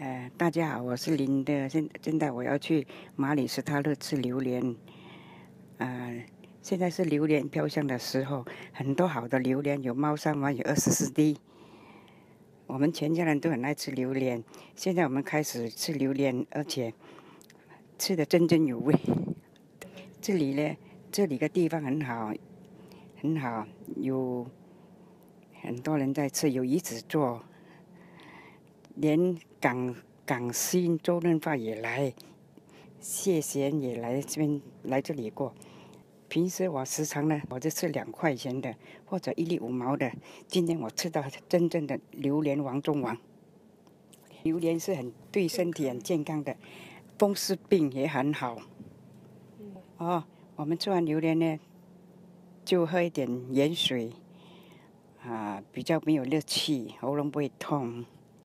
呃，大家好，我是林的。现现在我要去马里斯塔勒吃榴莲。呃，现在是榴莲飘香的时候，很多好的榴莲，有猫山王，有二十四滴。我们全家人都很爱吃榴莲。现在我们开始吃榴莲，而且吃的津津有味。这里呢，这里的地方很好，很好，有很多人在吃，有椅子坐。连港港星周润发也来，谢贤也来这边来这里过。平时我时常呢，我就吃两块钱的或者一粒五毛的。今天我吃到真正的榴莲王中王。榴莲是很对身体很健康的，风湿病也很好。哦，我们吃完榴莲呢，就喝一点盐水，啊，比较没有热气，喉咙不会痛。